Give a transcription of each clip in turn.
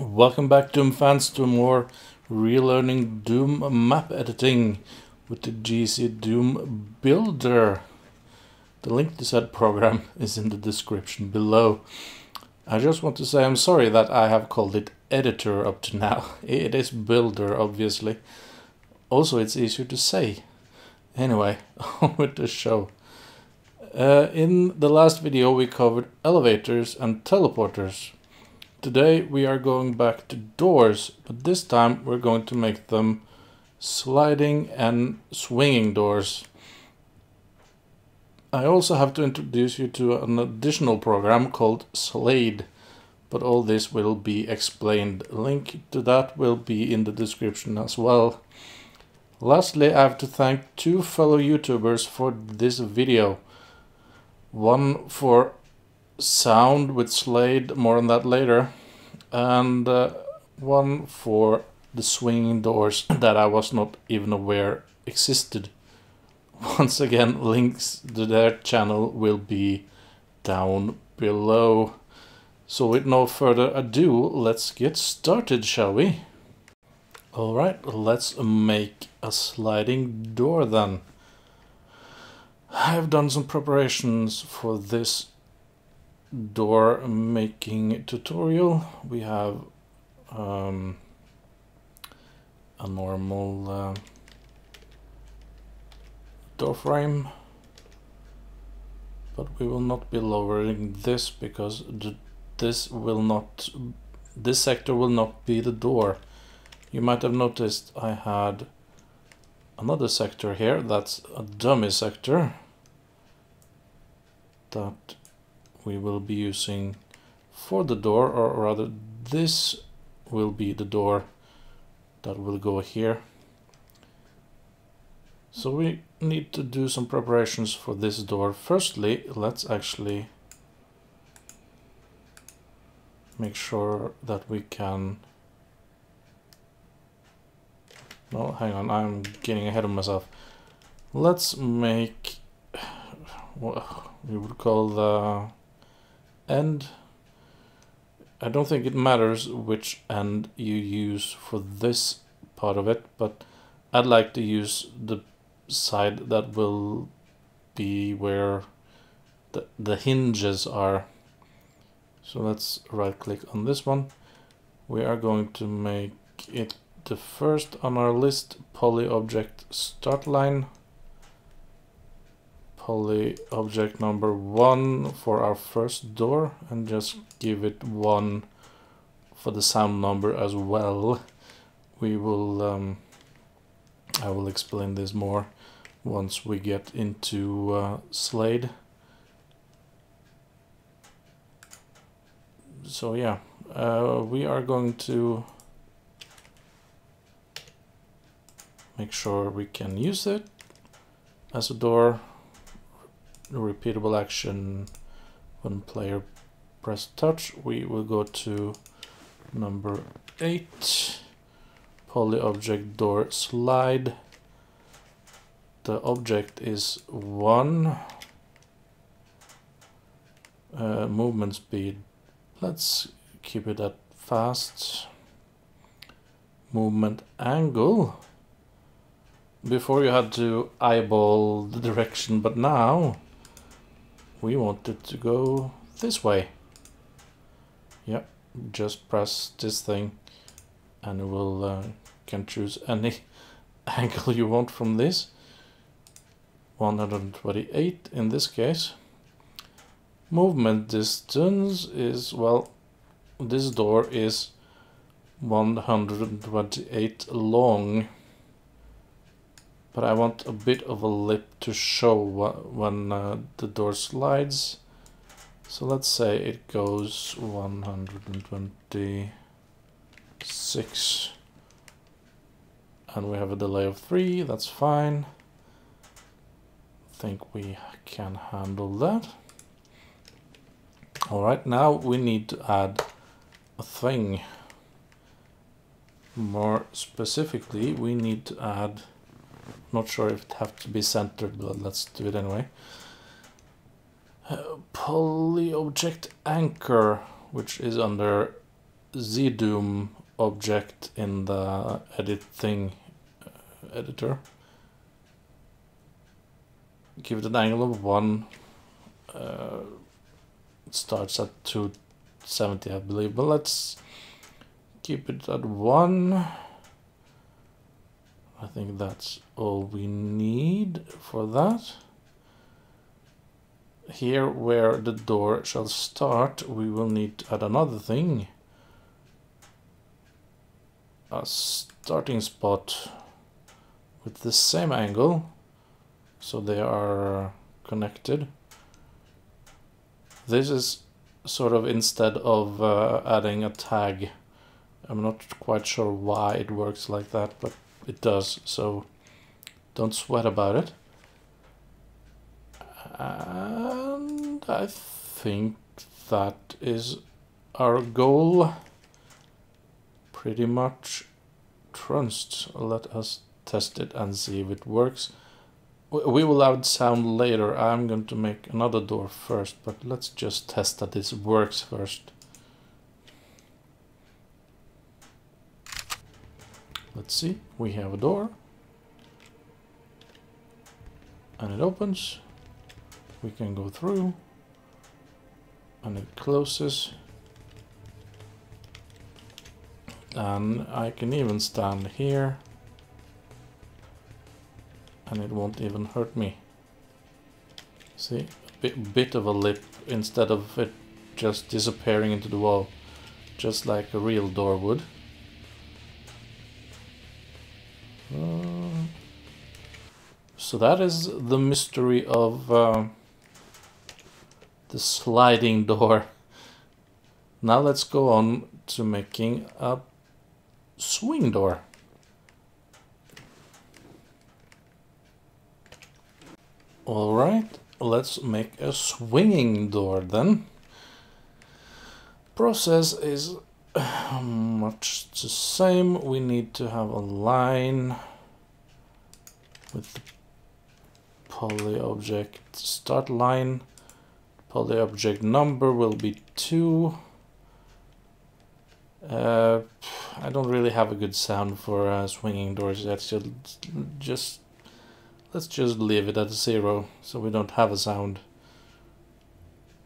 Welcome back Doom fans to more relearning Doom map editing with the GZDoom Builder. The link to said program is in the description below. I just want to say I'm sorry that I have called it editor up to now. It is builder obviously. Also it's easier to say. Anyway, on with the show. Uh, in the last video we covered elevators and teleporters. Today we are going back to doors, but this time we're going to make them sliding and swinging doors. I also have to introduce you to an additional program called Slade, but all this will be explained. Link to that will be in the description as well. Lastly, I have to thank two fellow YouTubers for this video. One for sound with Slade, more on that later, and uh, one for the swinging doors that I was not even aware existed. Once again, links to their channel will be down below. So with no further ado, let's get started, shall we? Alright, let's make a sliding door then. I've done some preparations for this door making tutorial. We have um, a normal uh, door frame but we will not be lowering this because this will not this sector will not be the door you might have noticed I had another sector here that's a dummy sector that we will be using for the door or rather this will be the door that will go here. So we need to do some preparations for this door. Firstly let's actually make sure that we can no hang on I'm getting ahead of myself. Let's make what we would call the end. I don't think it matters which end you use for this part of it, but I'd like to use the side that will be where the, the hinges are. So let's right click on this one. We are going to make it the first on our list poly object start line poly object number one for our first door and just give it one for the sound number as well. We will, um, I will explain this more once we get into uh, Slade. So yeah, uh, we are going to make sure we can use it as a door repeatable action. When player press touch we will go to number 8 poly object door slide. The object is 1 uh, movement speed. Let's keep it at fast. Movement angle. Before you had to eyeball the direction but now we want it to go this way. Yep, just press this thing and you will uh, can choose any angle you want from this. 128 in this case. Movement distance is, well, this door is 128 long but I want a bit of a lip to show when uh, the door slides. So let's say it goes 126 and we have a delay of 3, that's fine. I think we can handle that. Alright, now we need to add a thing. More specifically, we need to add not sure if it have to be centered, but let's do it anyway. Uh, poly object anchor, which is under ZDoom object in the edit thing uh, editor. Give it an angle of 1. Uh, it starts at 270 I believe, but let's keep it at 1. I think that's all we need for that. Here where the door shall start, we will need to add another thing. A starting spot with the same angle so they are connected. This is sort of instead of uh, adding a tag. I'm not quite sure why it works like that but it does so don't sweat about it and I think that is our goal pretty much trunced. Let us test it and see if it works. We will add sound later. I'm going to make another door first, but let's just test that this works first. Let's see, we have a door. And it opens. We can go through. And it closes. and I can even stand here and it won't even hurt me. See, a bit, bit of a lip instead of it just disappearing into the wall, just like a real door would. Uh, so that is the mystery of uh, the sliding door. Now let's go on to making a swing door. Alright, let's make a swinging door then. Process is much the same. We need to have a line with the poly object start line. Poly object number will be 2. Uh, I don't really have a good sound for uh, swinging doors yet, so just let's just leave it at zero so we don't have a sound.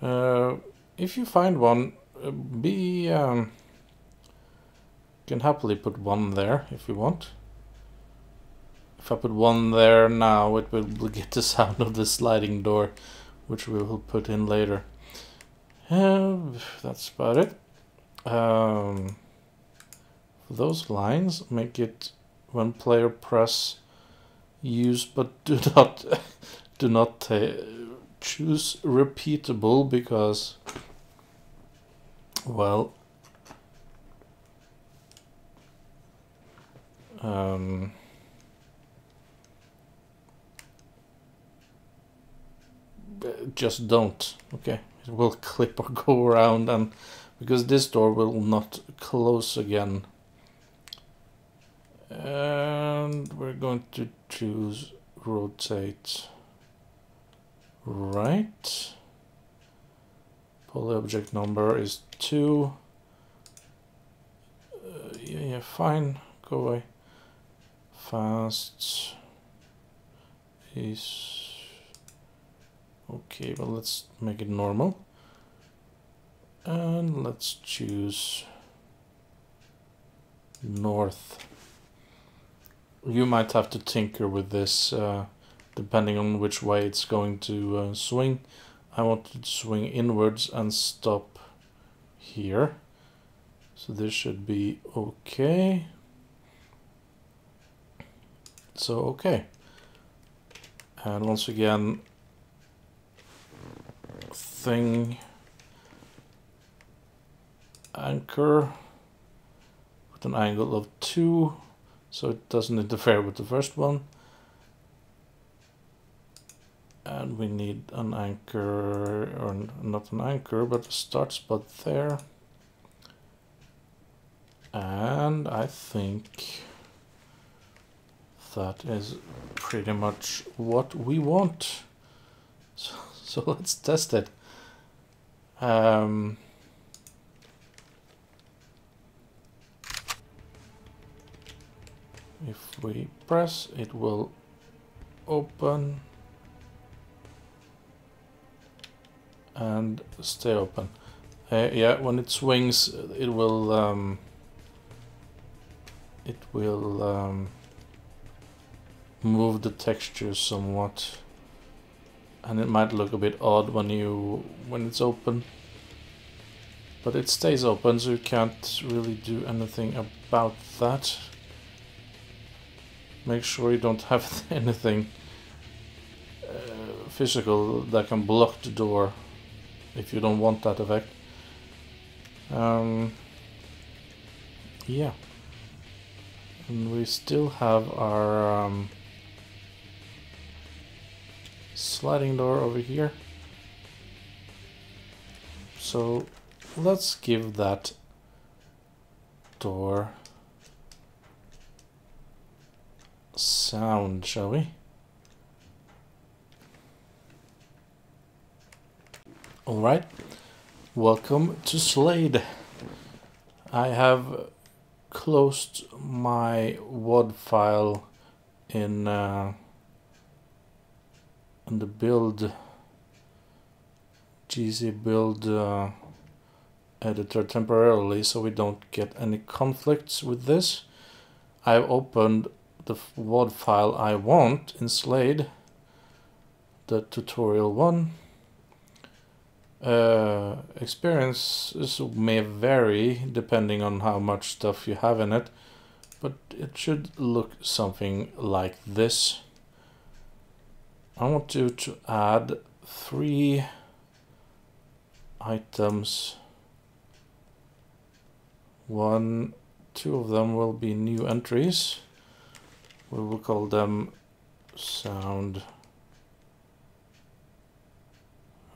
Uh, if you find one, uh, be um, can happily put one there if you want. If I put one there now, it will get the sound of the sliding door, which we will put in later. Uh, that's about it. Um, those lines make it when player press use but do not do not uh, choose repeatable because well um, just don't okay? It will clip or go around and because this door will not close again. And we're going to choose rotate right. Poly object number is 2 uh, yeah, yeah fine. Go away fast is okay well let's make it normal and let's choose north you might have to tinker with this uh, depending on which way it's going to uh, swing. I want to swing inwards and stop here. So this should be okay. So okay. And once again, thing anchor with an angle of 2 so it doesn't interfere with the first one. And we need an anchor, or not an anchor, but a start spot there. And I think that is pretty much what we want. So, so let's test it. Um, if we press, it will open and stay open. Uh, yeah, when it swings, it will. Um, it will. Um, move the texture somewhat. And it might look a bit odd when you when it's open. But it stays open so you can't really do anything about that. Make sure you don't have anything uh, physical that can block the door if you don't want that effect. Um, yeah. And we still have our um, sliding door over here. So let's give that door sound, shall we? Alright, welcome to Slade. I have closed my WAD file in uh, in the build GZ build uh, editor temporarily so we don't get any conflicts with this. I've opened the WAD file I want in Slade, the tutorial one. Uh, experiences may vary depending on how much stuff you have in it, but it should look something like this. I want you to add three items. One, two of them will be new entries. We will call them sound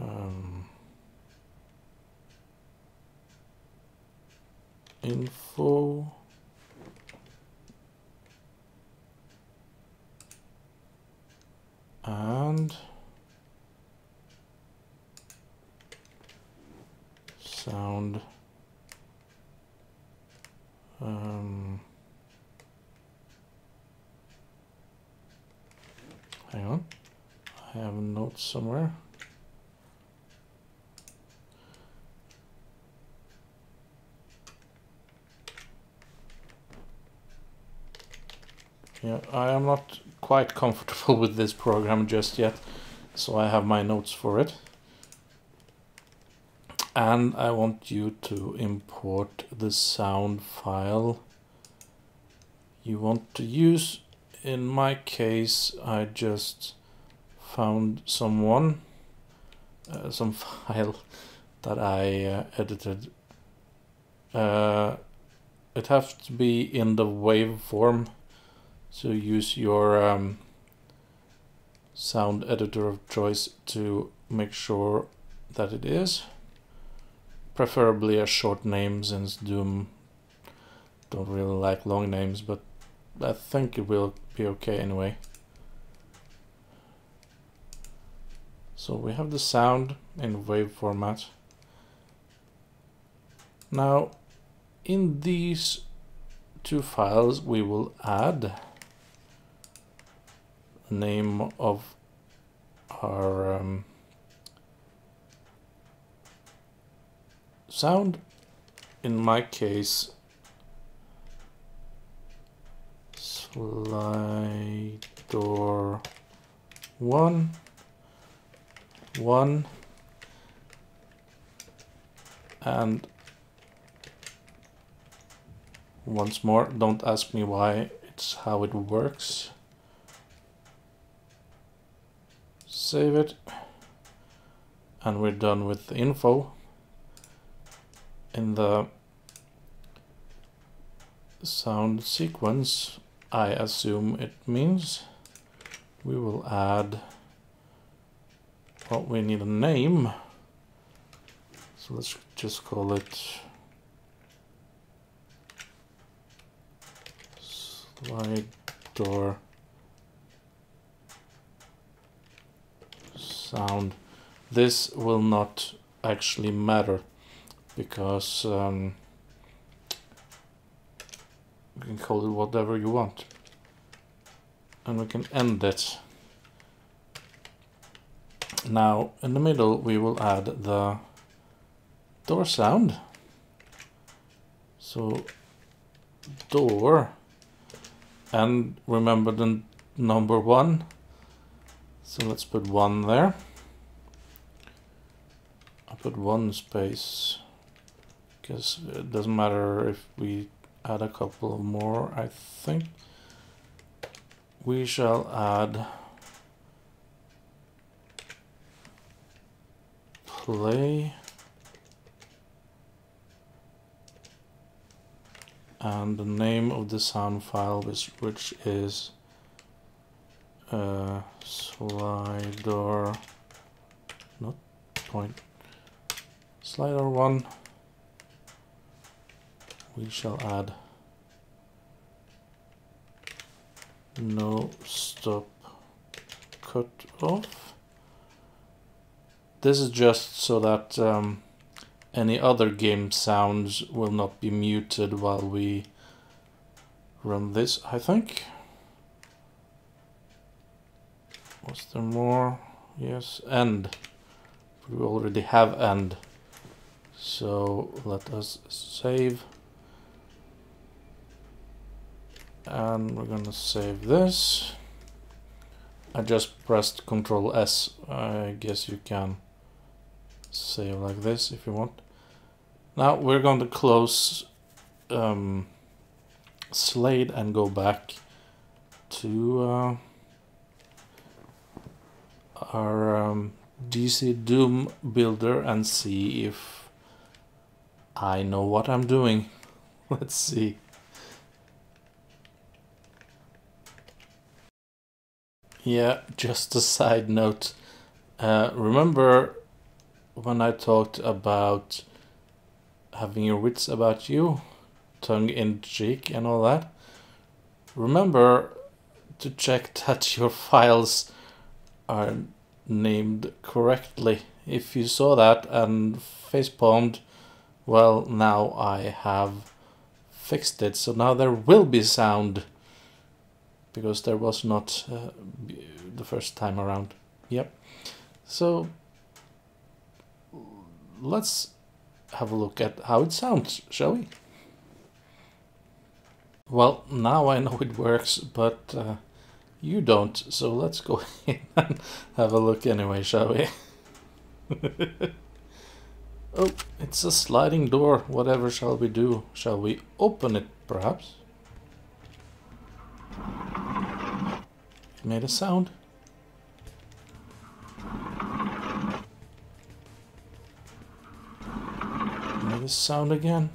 um, info and sound um, hang on I have a note somewhere yeah I am not quite comfortable with this program just yet, so I have my notes for it. And I want you to import the sound file you want to use. In my case, I just found someone, uh, some file that I uh, edited. Uh, it has to be in the waveform so use your um, sound editor of choice to make sure that it is. Preferably a short name since Doom don't really like long names, but I think it will be okay anyway. So we have the sound in wave format. Now in these two files we will add name of our um, sound in my case slide door one one and once more don't ask me why it's how it works. Save it. And we're done with the info in the sound sequence I assume it means we will add well we need a name. So let's just call it slide door sound. This will not actually matter because um, you can call it whatever you want and we can end it. Now in the middle we will add the door sound. So door and remember the number one. So let's put one there. I put one space because it doesn't matter if we add a couple more I think. We shall add play and the name of the sound file which, which is uh, slider not point slider one we shall add no stop cut off. This is just so that um, any other game sounds will not be muted while we run this I think. Was there more? Yes end. We already have end. So let us save and we're gonna save this. I just pressed Control S. I guess you can save like this if you want. Now we're going to close um, Slade and go back to uh, our um, GZDoom builder and see if I know what I'm doing. Let's see Yeah, just a side note. Uh, remember when I talked about having your wits about you, tongue in cheek and all that? Remember to check that your files are named correctly. If you saw that and facepalmed, well, now I have fixed it. So now there will be sound because there was not uh, the first time around. Yep. So let's have a look at how it sounds, shall we? Well, now I know it works, but uh, you don't, so let's go in and have a look anyway, shall we? oh, it's a sliding door. Whatever shall we do? Shall we open it, perhaps? It made a sound. It made a sound again.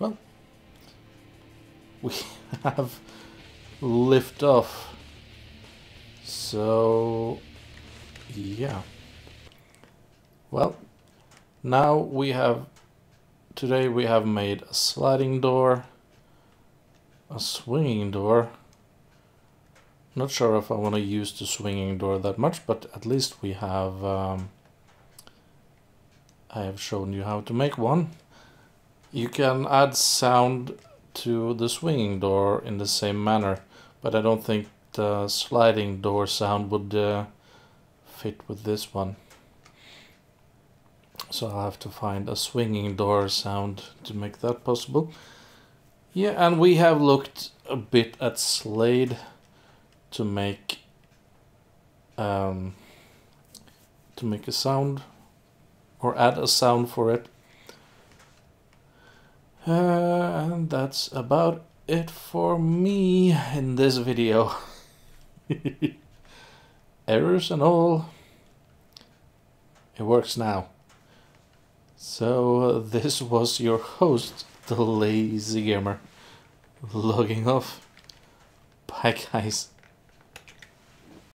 Well, we have lift off. So, yeah. Well, now we have, today we have made a sliding door a swinging door. Not sure if I want to use the swinging door that much, but at least we have... Um, I have shown you how to make one. You can add sound to the swinging door in the same manner, but I don't think the sliding door sound would uh, fit with this one. So I'll have to find a swinging door sound to make that possible. Yeah, and we have looked a bit at Slade to make um, to make a sound or add a sound for it. Uh, and that's about it for me in this video. Errors and all. It works now. So uh, this was your host the lazy gamer logging off. Bye guys.